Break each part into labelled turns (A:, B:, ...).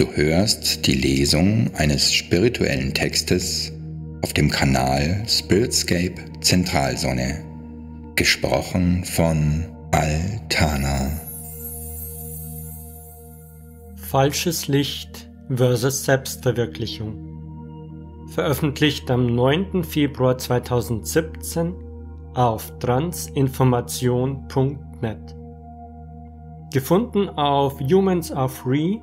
A: Du hörst die Lesung eines spirituellen Textes auf dem Kanal Spiritscape Zentralsonne, gesprochen von Altana.
B: Falsches Licht versus Selbstverwirklichung. Veröffentlicht am 9. Februar 2017 auf transinformation.net. Gefunden auf Humans Are Free,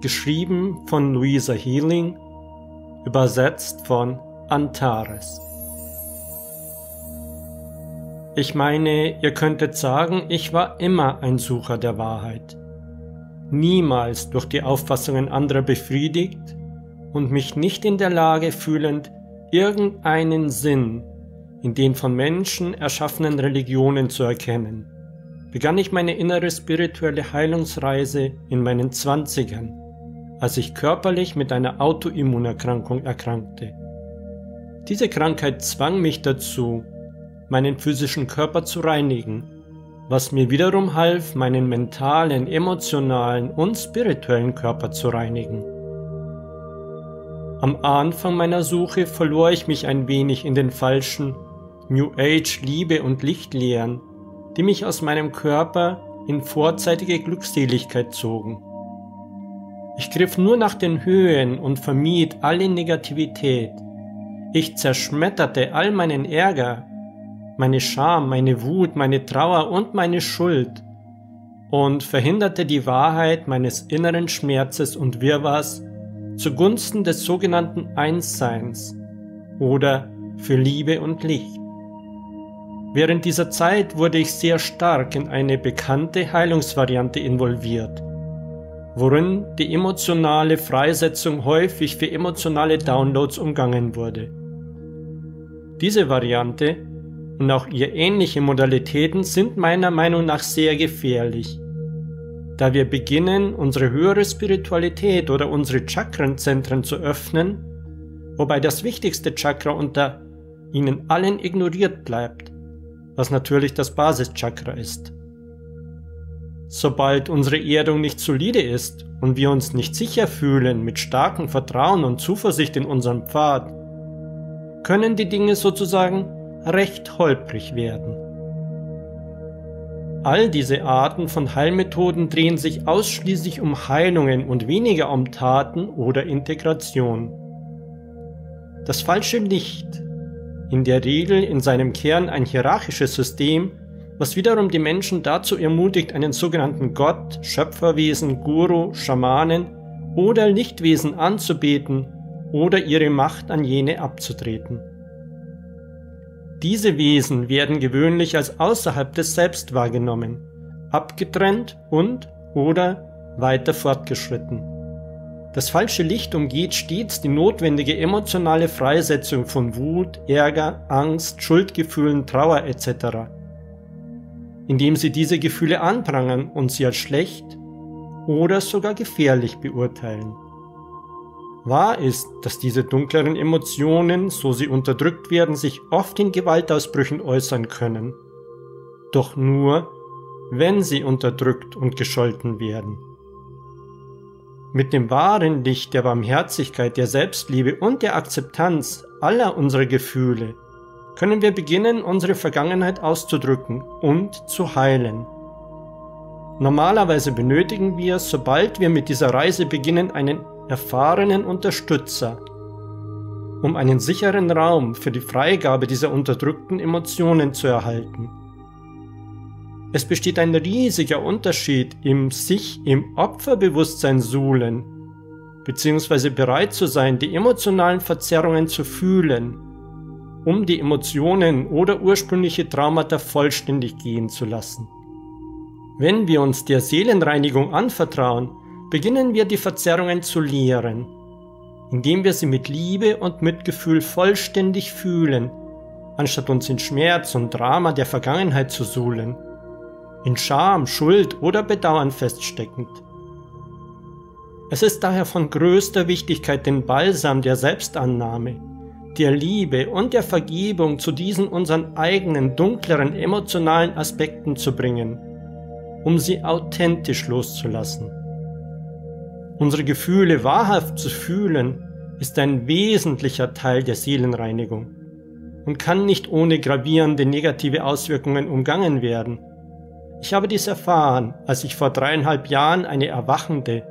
B: geschrieben von Louisa Healing, übersetzt von Antares. Ich meine, ihr könntet sagen, ich war immer ein Sucher der Wahrheit. Niemals durch die Auffassungen anderer befriedigt und mich nicht in der Lage fühlend, irgendeinen Sinn in den von Menschen erschaffenen Religionen zu erkennen, begann ich meine innere spirituelle Heilungsreise in meinen Zwanzigern, als ich körperlich mit einer Autoimmunerkrankung erkrankte. Diese Krankheit zwang mich dazu, meinen physischen Körper zu reinigen, was mir wiederum half, meinen mentalen, emotionalen und spirituellen Körper zu reinigen. Am Anfang meiner Suche verlor ich mich ein wenig in den falschen New Age Liebe und Lichtlehren, die mich aus meinem Körper in vorzeitige Glückseligkeit zogen. Ich griff nur nach den Höhen und vermied alle Negativität. Ich zerschmetterte all meinen Ärger, meine Scham, meine Wut, meine Trauer und meine Schuld und verhinderte die Wahrheit meines inneren Schmerzes und Wirrwarrs zugunsten des sogenannten Einsseins oder für Liebe und Licht. Während dieser Zeit wurde ich sehr stark in eine bekannte Heilungsvariante involviert, worin die emotionale Freisetzung häufig für emotionale Downloads umgangen wurde. Diese Variante und auch ihr ähnliche Modalitäten sind meiner Meinung nach sehr gefährlich da wir beginnen, unsere höhere Spiritualität oder unsere Chakrenzentren zu öffnen, wobei das wichtigste Chakra unter ihnen allen ignoriert bleibt, was natürlich das Basischakra ist. Sobald unsere Erdung nicht solide ist und wir uns nicht sicher fühlen mit starkem Vertrauen und Zuversicht in unserem Pfad, können die Dinge sozusagen recht holprig werden. All diese Arten von Heilmethoden drehen sich ausschließlich um Heilungen und weniger um Taten oder Integration. Das falsche Licht, in der Regel in seinem Kern ein hierarchisches System, was wiederum die Menschen dazu ermutigt, einen sogenannten Gott, Schöpferwesen, Guru, Schamanen oder Lichtwesen anzubeten oder ihre Macht an jene abzutreten. Diese Wesen werden gewöhnlich als außerhalb des Selbst wahrgenommen, abgetrennt und oder weiter fortgeschritten. Das falsche Licht umgeht stets die notwendige emotionale Freisetzung von Wut, Ärger, Angst, Schuldgefühlen, Trauer etc., indem sie diese Gefühle anprangern und sie als schlecht oder sogar gefährlich beurteilen. Wahr ist, dass diese dunkleren Emotionen, so sie unterdrückt werden, sich oft in Gewaltausbrüchen äußern können. Doch nur, wenn sie unterdrückt und gescholten werden. Mit dem wahren Licht der Barmherzigkeit, der Selbstliebe und der Akzeptanz aller unserer Gefühle können wir beginnen, unsere Vergangenheit auszudrücken und zu heilen. Normalerweise benötigen wir, sobald wir mit dieser Reise beginnen, einen erfahrenen Unterstützer, um einen sicheren Raum für die Freigabe dieser unterdrückten Emotionen zu erhalten. Es besteht ein riesiger Unterschied im sich im Opferbewusstsein suhlen, beziehungsweise bereit zu sein, die emotionalen Verzerrungen zu fühlen, um die Emotionen oder ursprüngliche Traumata vollständig gehen zu lassen. Wenn wir uns der Seelenreinigung anvertrauen, beginnen wir die Verzerrungen zu lehren, indem wir sie mit Liebe und Mitgefühl vollständig fühlen, anstatt uns in Schmerz und Drama der Vergangenheit zu suhlen, in Scham, Schuld oder Bedauern feststeckend. Es ist daher von größter Wichtigkeit, den Balsam der Selbstannahme, der Liebe und der Vergebung zu diesen unseren eigenen dunkleren emotionalen Aspekten zu bringen, um sie authentisch loszulassen. Unsere Gefühle wahrhaft zu fühlen, ist ein wesentlicher Teil der Seelenreinigung und kann nicht ohne gravierende negative Auswirkungen umgangen werden. Ich habe dies erfahren, als ich vor dreieinhalb Jahren eine erwachende,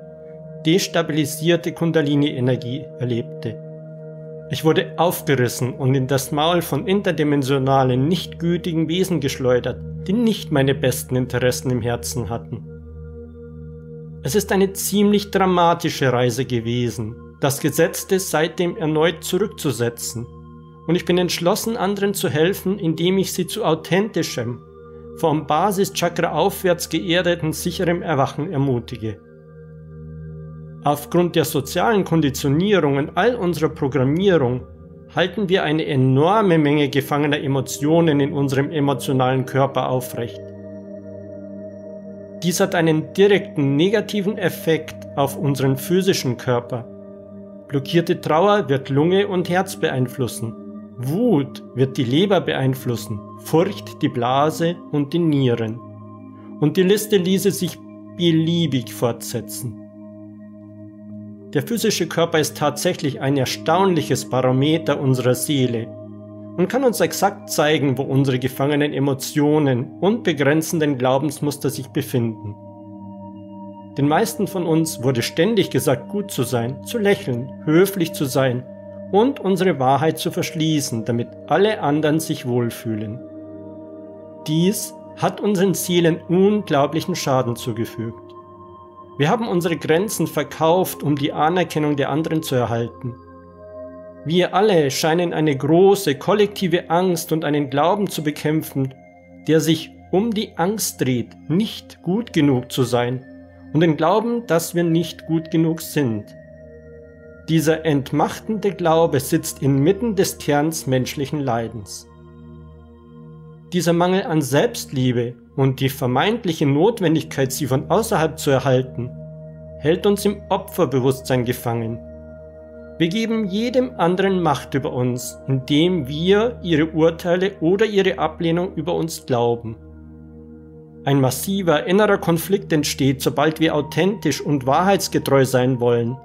B: destabilisierte Kundalini-Energie erlebte. Ich wurde aufgerissen und in das Maul von interdimensionalen, nicht gütigen Wesen geschleudert, die nicht meine besten Interessen im Herzen hatten. Es ist eine ziemlich dramatische Reise gewesen, das Gesetzte seitdem erneut zurückzusetzen, und ich bin entschlossen, anderen zu helfen, indem ich sie zu authentischem, vom Basischakra aufwärts geerdeten, sicherem Erwachen ermutige. Aufgrund der sozialen Konditionierungen all unserer Programmierung halten wir eine enorme Menge gefangener Emotionen in unserem emotionalen Körper aufrecht. Dies hat einen direkten negativen Effekt auf unseren physischen Körper. Blockierte Trauer wird Lunge und Herz beeinflussen. Wut wird die Leber beeinflussen, Furcht die Blase und die Nieren. Und die Liste ließe sich beliebig fortsetzen. Der physische Körper ist tatsächlich ein erstaunliches Barometer unserer Seele und kann uns exakt zeigen, wo unsere gefangenen Emotionen und begrenzenden Glaubensmuster sich befinden. Den meisten von uns wurde ständig gesagt, gut zu sein, zu lächeln, höflich zu sein und unsere Wahrheit zu verschließen, damit alle anderen sich wohlfühlen. Dies hat unseren Seelen unglaublichen Schaden zugefügt. Wir haben unsere Grenzen verkauft, um die Anerkennung der anderen zu erhalten wir alle scheinen eine große kollektive Angst und einen Glauben zu bekämpfen, der sich um die Angst dreht, nicht gut genug zu sein und den Glauben, dass wir nicht gut genug sind. Dieser entmachtende Glaube sitzt inmitten des Kerns menschlichen Leidens. Dieser Mangel an Selbstliebe und die vermeintliche Notwendigkeit, sie von außerhalb zu erhalten, hält uns im Opferbewusstsein gefangen wir geben jedem anderen Macht über uns, indem wir ihre Urteile oder ihre Ablehnung über uns glauben. Ein massiver innerer Konflikt entsteht, sobald wir authentisch und wahrheitsgetreu sein wollen.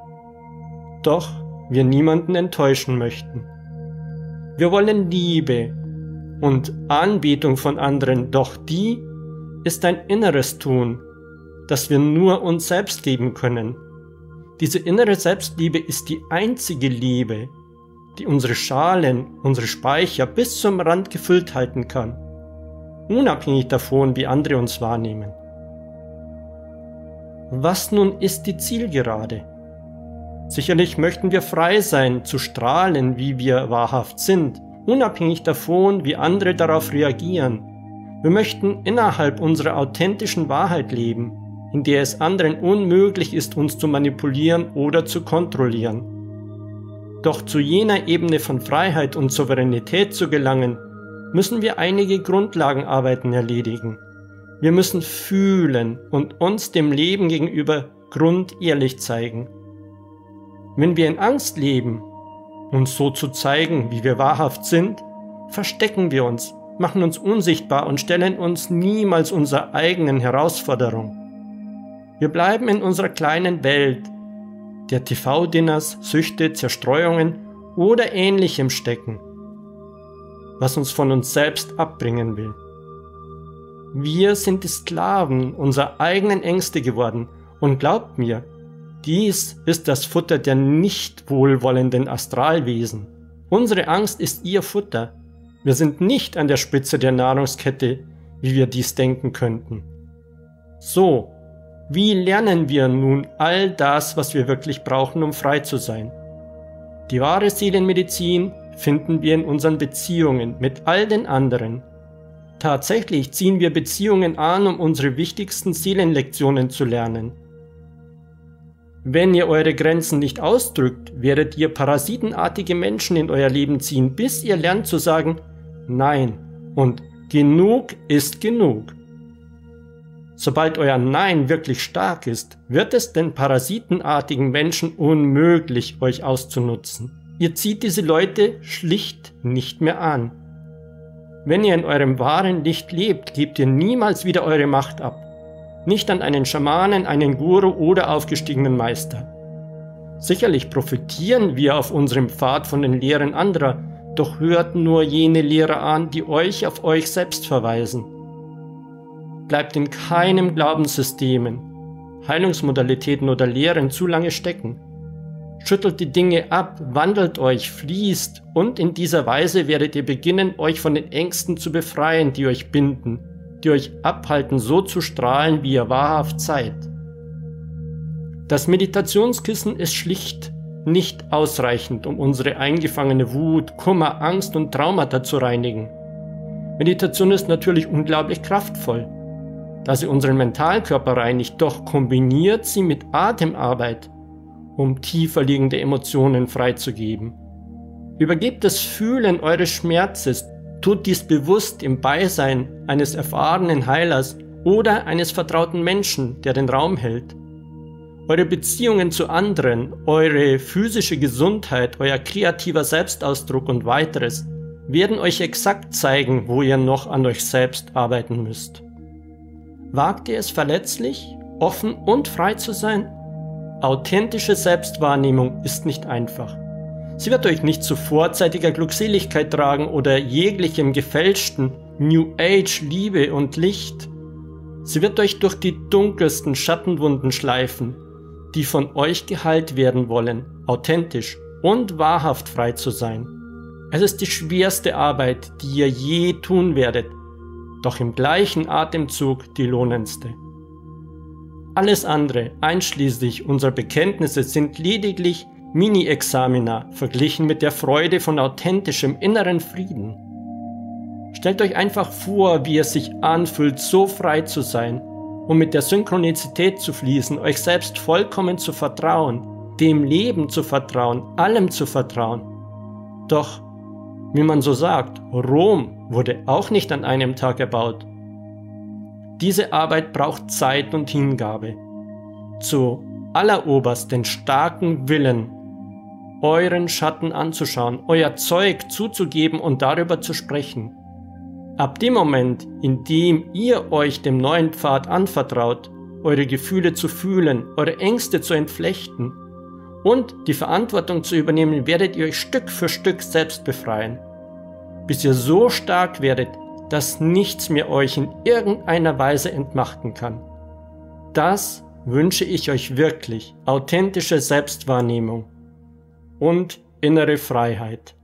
B: Doch wir niemanden enttäuschen möchten. Wir wollen Liebe und Anbetung von anderen, doch die ist ein inneres Tun, das wir nur uns selbst geben können. Diese innere Selbstliebe ist die einzige Liebe, die unsere Schalen, unsere Speicher bis zum Rand gefüllt halten kann, unabhängig davon, wie andere uns wahrnehmen. Was nun ist die Zielgerade? Sicherlich möchten wir frei sein, zu strahlen, wie wir wahrhaft sind, unabhängig davon, wie andere darauf reagieren. Wir möchten innerhalb unserer authentischen Wahrheit leben, in der es anderen unmöglich ist, uns zu manipulieren oder zu kontrollieren. Doch zu jener Ebene von Freiheit und Souveränität zu gelangen, müssen wir einige Grundlagenarbeiten erledigen. Wir müssen fühlen und uns dem Leben gegenüber grundehrlich zeigen. Wenn wir in Angst leben, uns so zu zeigen, wie wir wahrhaft sind, verstecken wir uns, machen uns unsichtbar und stellen uns niemals unserer eigenen Herausforderung. Wir bleiben in unserer kleinen Welt, der TV-Dinners, Süchte, Zerstreuungen oder ähnlichem stecken, was uns von uns selbst abbringen will. Wir sind die Sklaven unserer eigenen Ängste geworden und glaubt mir, dies ist das Futter der nicht wohlwollenden Astralwesen. Unsere Angst ist ihr Futter. Wir sind nicht an der Spitze der Nahrungskette, wie wir dies denken könnten. So wie lernen wir nun all das, was wir wirklich brauchen, um frei zu sein? Die wahre Seelenmedizin finden wir in unseren Beziehungen mit all den anderen. Tatsächlich ziehen wir Beziehungen an, um unsere wichtigsten Seelenlektionen zu lernen. Wenn ihr eure Grenzen nicht ausdrückt, werdet ihr parasitenartige Menschen in euer Leben ziehen, bis ihr lernt zu sagen Nein und genug ist genug. Sobald euer Nein wirklich stark ist, wird es den parasitenartigen Menschen unmöglich, euch auszunutzen. Ihr zieht diese Leute schlicht nicht mehr an. Wenn ihr in eurem wahren Licht lebt, gebt ihr niemals wieder eure Macht ab. Nicht an einen Schamanen, einen Guru oder aufgestiegenen Meister. Sicherlich profitieren wir auf unserem Pfad von den Lehren anderer, doch hört nur jene Lehrer an, die euch auf euch selbst verweisen. Bleibt in keinem Glaubenssystemen, Heilungsmodalitäten oder Lehren zu lange stecken. Schüttelt die Dinge ab, wandelt euch, fließt und in dieser Weise werdet ihr beginnen, euch von den Ängsten zu befreien, die euch binden, die euch abhalten, so zu strahlen, wie ihr wahrhaft seid. Das Meditationskissen ist schlicht nicht ausreichend, um unsere eingefangene Wut, Kummer, Angst und Traumata zu reinigen. Meditation ist natürlich unglaublich kraftvoll, da sie unseren Mentalkörper reinigt, doch kombiniert sie mit Atemarbeit, um tiefer liegende Emotionen freizugeben. Übergebt das Fühlen eures Schmerzes, tut dies bewusst im Beisein eines erfahrenen Heilers oder eines vertrauten Menschen, der den Raum hält. Eure Beziehungen zu anderen, eure physische Gesundheit, euer kreativer Selbstausdruck und weiteres werden euch exakt zeigen, wo ihr noch an euch selbst arbeiten müsst. Wagt ihr es verletzlich, offen und frei zu sein? Authentische Selbstwahrnehmung ist nicht einfach. Sie wird euch nicht zu vorzeitiger Glückseligkeit tragen oder jeglichem gefälschten New Age Liebe und Licht. Sie wird euch durch die dunkelsten Schattenwunden schleifen, die von euch geheilt werden wollen, authentisch und wahrhaft frei zu sein. Es ist die schwerste Arbeit, die ihr je tun werdet, doch im gleichen Atemzug die lohnendste. Alles andere, einschließlich unserer Bekenntnisse, sind lediglich Mini-Examina verglichen mit der Freude von authentischem inneren Frieden. Stellt euch einfach vor, wie es sich anfühlt, so frei zu sein um mit der Synchronizität zu fließen, euch selbst vollkommen zu vertrauen, dem Leben zu vertrauen, allem zu vertrauen. Doch, wie man so sagt, Rom wurde auch nicht an einem Tag erbaut. Diese Arbeit braucht Zeit und Hingabe. Zu alleroberst den starken Willen, euren Schatten anzuschauen, euer Zeug zuzugeben und darüber zu sprechen. Ab dem Moment, in dem ihr euch dem neuen Pfad anvertraut, eure Gefühle zu fühlen, eure Ängste zu entflechten und die Verantwortung zu übernehmen, werdet ihr euch Stück für Stück selbst befreien, bis ihr so stark werdet, dass nichts mehr euch in irgendeiner Weise entmachten kann. Das wünsche ich euch wirklich, authentische Selbstwahrnehmung und innere Freiheit.